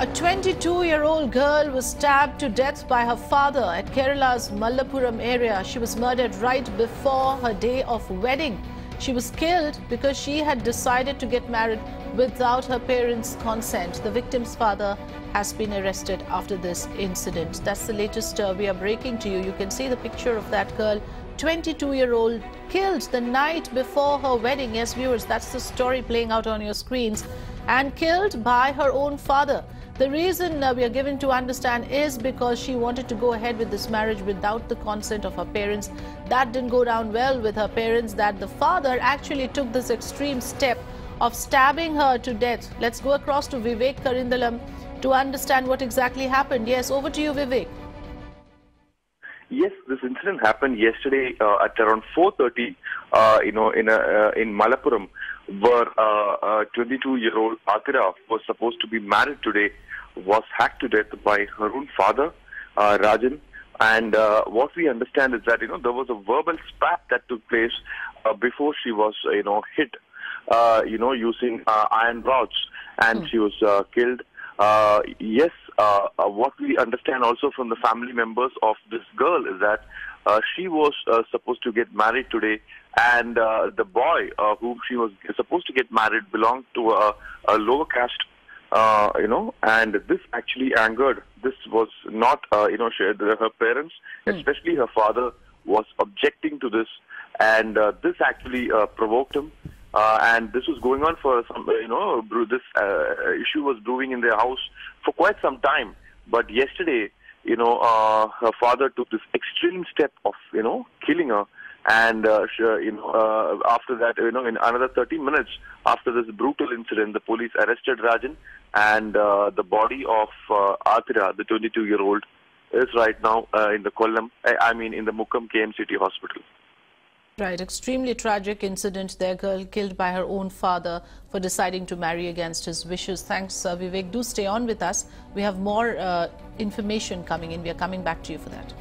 A 22-year-old girl was stabbed to death by her father at Kerala's Malappuram area. She was murdered right before her day of wedding. She was killed because she had decided to get married without her parents' consent. The victim's father has been arrested after this incident. That's the latest uh, we are breaking to you. You can see the picture of that girl, 22-year-old, killed the night before her wedding. Yes, viewers, that's the story playing out on your screens. And killed by her own father. The reason uh, we are given to understand is because she wanted to go ahead with this marriage without the consent of her parents. That didn't go down well with her parents, that the father actually took this extreme step of stabbing her to death. Let's go across to Vivek Karindalam to understand what exactly happened. Yes, over to you, Vivek. Yes, this incident happened yesterday uh, at around 4:30. Uh, you know, in a, uh, in Malappuram, where uh, a 22-year-old Atira was supposed to be married today was hacked to death by her own father, uh, Rajan. And uh, what we understand is that you know there was a verbal spat that took place uh, before she was uh, you know hit, uh, you know using uh, iron rods, and mm. she was uh, killed. Uh, yes, uh, uh, what we understand also from the family members of this girl is that uh, she was uh, supposed to get married today, and uh, the boy uh, whom she was supposed to get married belonged to a, a lower caste uh, you know, and this actually angered. This was not, uh, you know, she, her parents, mm. especially her father, was objecting to this, and uh, this actually uh, provoked him. Uh, and this was going on for some, you know, this uh, issue was brewing in their house for quite some time. But yesterday, you know, uh, her father took this extreme step of, you know, killing her and uh, you know, uh, after that, you know, in another 30 minutes after this brutal incident, the police arrested Rajan, and uh, the body of uh, Atira, the 22-year-old, is right now uh, in the Kollam, I mean, in the Mukkam KMCT hospital. Right, extremely tragic incident there, girl killed by her own father for deciding to marry against his wishes. Thanks, uh, Vivek. Do stay on with us. We have more uh, information coming in. We are coming back to you for that.